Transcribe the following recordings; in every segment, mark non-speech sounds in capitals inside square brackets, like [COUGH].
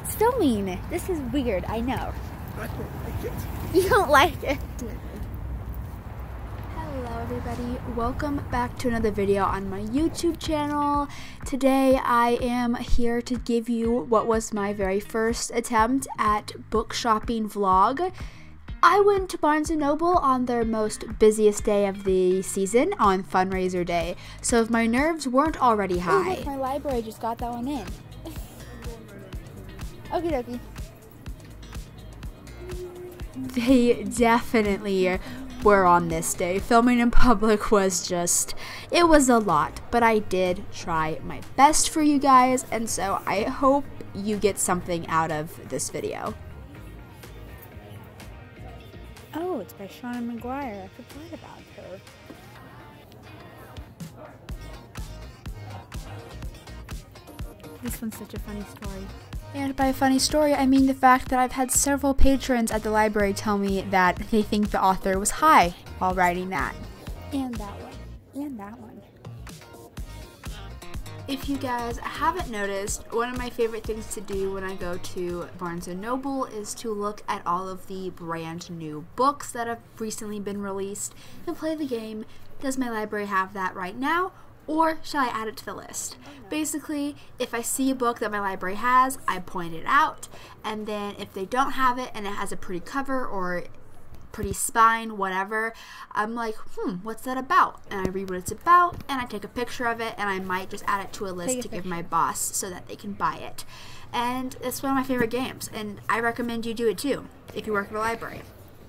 It's filming. This is weird. I know. I don't like it. You don't like it. Hello everybody. Welcome back to another video on my YouTube channel. Today I am here to give you what was my very first attempt at book shopping vlog. I went to Barnes & Noble on their most busiest day of the season on fundraiser day. So if my nerves weren't already oh, high. Ooh, my library just got that one in. Okie dokie. They definitely were on this day. Filming in public was just, it was a lot, but I did try my best for you guys, and so I hope you get something out of this video. Oh, it's by Seanan McGuire. I forgot about her. This one's such a funny story. And by funny story, I mean the fact that I've had several patrons at the library tell me that they think the author was high while writing that. And that one. And that one. If you guys haven't noticed, one of my favorite things to do when I go to Barnes & Noble is to look at all of the brand new books that have recently been released and play the game, does my library have that right now? Or shall I add it to the list? Basically, if I see a book that my library has, I point it out, and then if they don't have it and it has a pretty cover or pretty spine, whatever, I'm like, hmm, what's that about? And I read what it's about, and I take a picture of it, and I might just add it to a list to give my boss so that they can buy it. And it's one of my favorite games, and I recommend you do it too if you work at a library.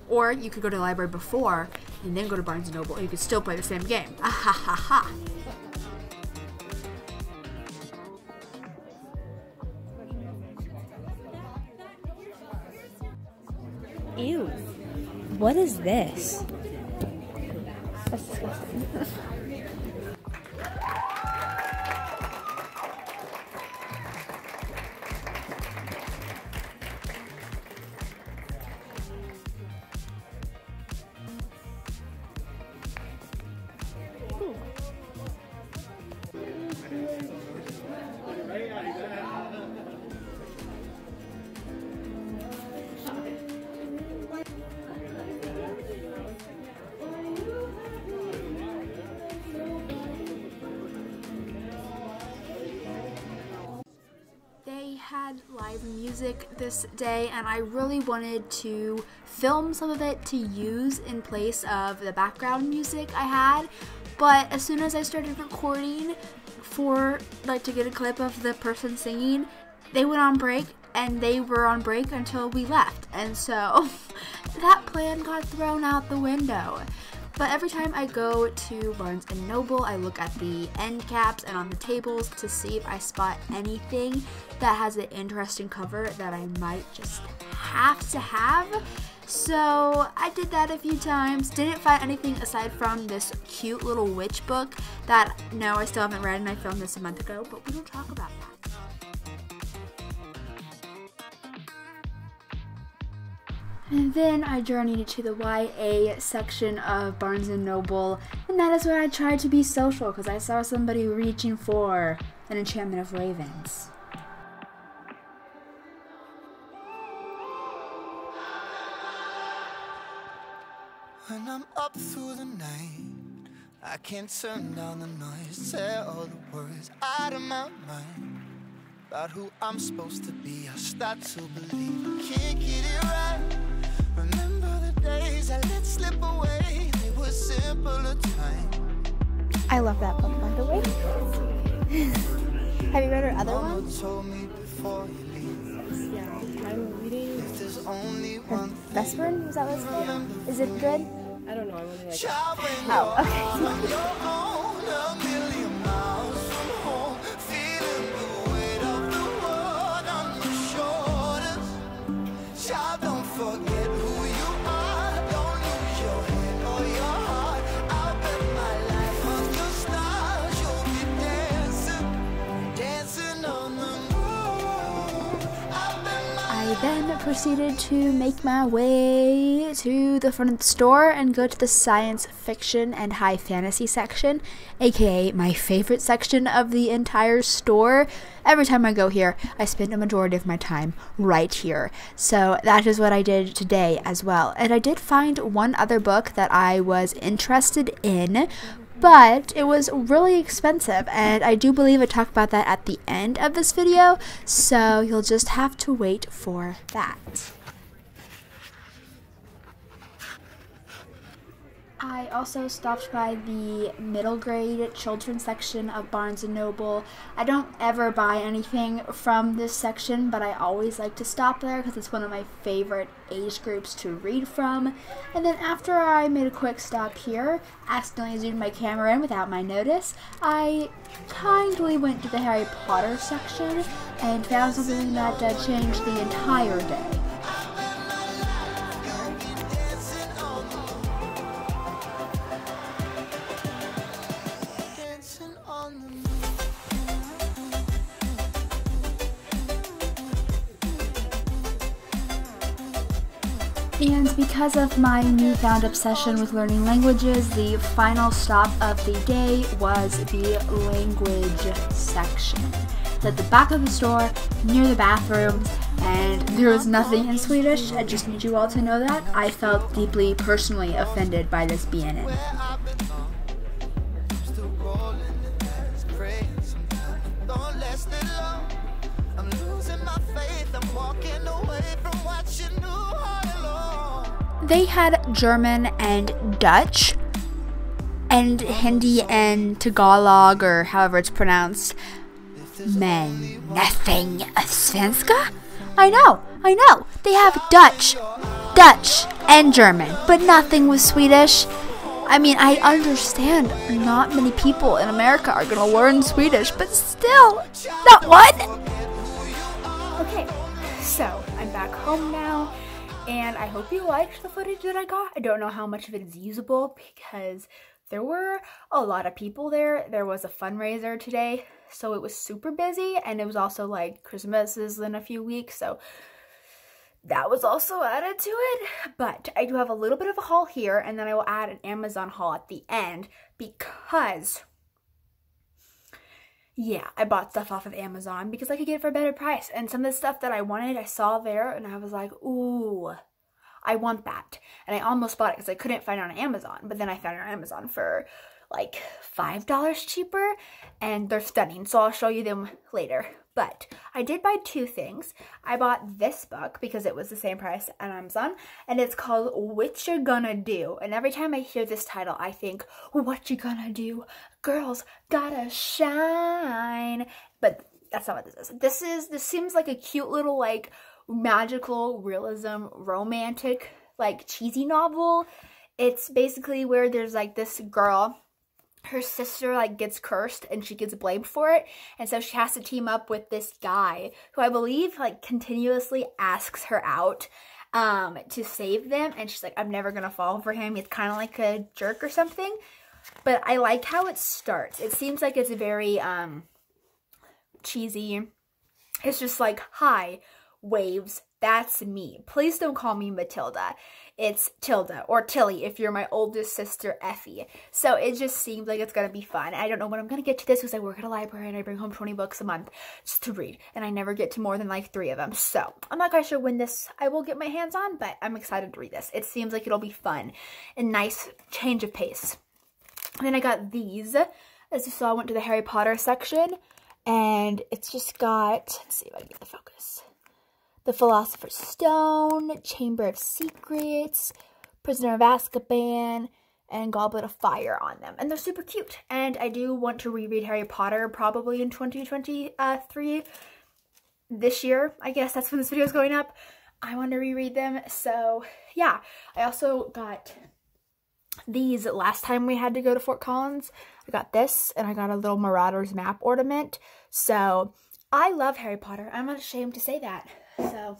Or you could go to the library before and then go to Barnes & Noble, and you could still play the same game. Ah [LAUGHS] ha ha ha. Ew. What is this? That's disgusting. [LAUGHS] music this day and I really wanted to film some of it to use in place of the background music I had. But as soon as I started recording for like to get a clip of the person singing they went on break and they were on break until we left. And so [LAUGHS] that plan got thrown out the window but every time I go to Barnes & Noble, I look at the end caps and on the tables to see if I spot anything that has an interesting cover that I might just have to have. So I did that a few times. Didn't find anything aside from this cute little witch book that, no, I still haven't read and I filmed this a month ago, but we don't talk about that. And then I journeyed to the YA section of Barnes & Noble, and that is where I tried to be social because I saw somebody reaching for an enchantment of ravens. When I'm up through the night, I can't turn down the noise, say all the words out of my mind about who I'm supposed to be. I start to believe I can't get it right. I love that book, by the way. [LAUGHS] Have you read her other one? Yeah, I'm reading. If there's only one Best friend? Was that what it's called? Is it good? I don't know. I'm only like. Oh, [LAUGHS] proceeded to make my way to the front of the store and go to the science fiction and high fantasy section, aka my favorite section of the entire store. Every time I go here, I spend a majority of my time right here. So that is what I did today as well. And I did find one other book that I was interested in, but it was really expensive and I do believe I talked about that at the end of this video so you'll just have to wait for that. I also stopped by the middle grade children's section of Barnes & Noble. I don't ever buy anything from this section, but I always like to stop there because it's one of my favorite age groups to read from. And then after I made a quick stop here, accidentally zoomed my camera in without my notice, I kindly went to the Harry Potter section and found something that uh, changed the entire day. And because of my newfound obsession with learning languages, the final stop of the day was the language section. It's at the back of the store, near the bathrooms, and there was nothing in Swedish. I just need you all to know that. I felt deeply personally offended by this BNN. They had German and Dutch and Hindi and Tagalog or however it's pronounced. Men, nothing svenska? I know, I know. They have Dutch, Dutch, and German, but nothing with Swedish. I mean, I understand not many people in America are gonna learn Swedish, but still, not one. Okay, so I'm back home now and I hope you liked the footage that I got. I don't know how much of it is usable because there were a lot of people there. There was a fundraiser today, so it was super busy, and it was also like Christmas is in a few weeks, so that was also added to it. But I do have a little bit of a haul here, and then I will add an Amazon haul at the end because yeah, I bought stuff off of Amazon because I could get it for a better price. And some of the stuff that I wanted, I saw there and I was like, ooh, I want that. And I almost bought it because I couldn't find it on Amazon. But then I found it on Amazon for like $5 cheaper and they're stunning. So I'll show you them later. But I did buy two things. I bought this book because it was the same price on Amazon, and it's called What You Gonna Do. And every time I hear this title, I think, What you gonna do? Girls gotta shine. But that's not what this is. This is, this seems like a cute little, like, magical realism, romantic, like, cheesy novel. It's basically where there's, like, this girl her sister like gets cursed and she gets blamed for it. And so she has to team up with this guy who i believe like continuously asks her out um to save them. And she's like i'm never gonna fall for him. He's kind of like a jerk or something. But i like how it starts. It seems like it's very um cheesy. It's just like hi waves that's me please don't call me matilda it's Tilda or Tilly if you're my oldest sister Effie. So it just seems like it's gonna be fun. I don't know when I'm gonna get to this because I work at a library and I bring home 20 books a month just to read and I never get to more than like three of them. So I'm not quite sure when this I will get my hands on, but I'm excited to read this. It seems like it'll be fun and nice change of pace. And then I got these. As you saw, I went to the Harry Potter section and it's just got, let's see if I can get the focus the Philosopher's Stone, Chamber of Secrets, Prisoner of Azkaban, and Goblet of Fire on them. And they're super cute. And I do want to reread Harry Potter probably in 2023. This year, I guess that's when this video is going up. I want to reread them. So yeah, I also got these last time we had to go to Fort Collins. I got this and I got a little Marauders map ornament. So I love Harry Potter. I'm not ashamed to say that. So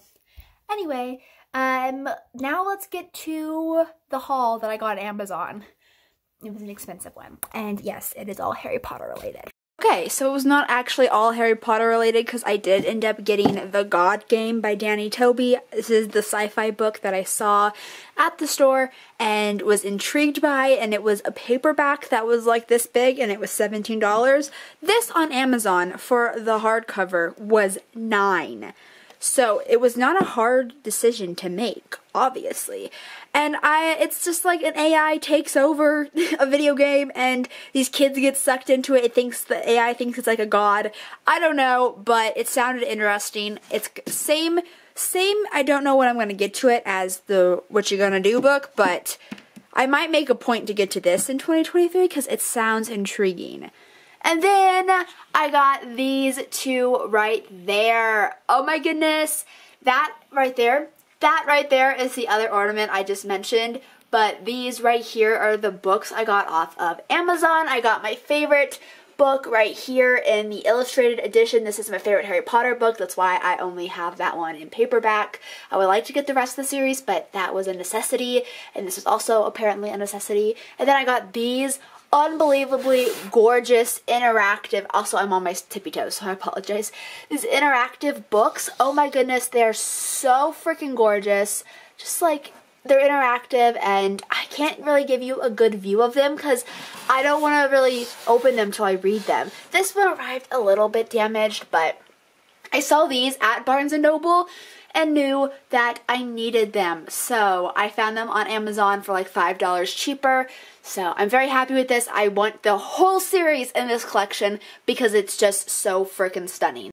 anyway, um, now let's get to the haul that I got on Amazon. It was an expensive one. And yes, it is all Harry Potter related. Okay, so it was not actually all Harry Potter related because I did end up getting The God Game by Danny Tobey. This is the sci-fi book that I saw at the store and was intrigued by and it was a paperback that was like this big and it was $17. This on Amazon for the hardcover was 9 so it was not a hard decision to make, obviously. And I it's just like an AI takes over [LAUGHS] a video game and these kids get sucked into it. It thinks the AI thinks it's like a god. I don't know, but it sounded interesting. It's same same I don't know when I'm going to get to it as the what you're going to do book, but I might make a point to get to this in 2023 cuz it sounds intriguing. And then I got these two right there. Oh my goodness. That right there, that right there is the other ornament I just mentioned. But these right here are the books I got off of Amazon. I got my favorite book right here in the illustrated edition. This is my favorite Harry Potter book. That's why I only have that one in paperback. I would like to get the rest of the series, but that was a necessity. And this was also apparently a necessity. And then I got these unbelievably gorgeous, interactive. Also, I'm on my tippy toes, so I apologize. These interactive books, oh my goodness, they're so freaking gorgeous. Just like they're interactive and I can't really give you a good view of them because I don't want to really open them till I read them. This one arrived a little bit damaged, but I saw these at Barnes & Noble and knew that I needed them. So I found them on Amazon for like $5 cheaper. So I'm very happy with this. I want the whole series in this collection because it's just so freaking stunning.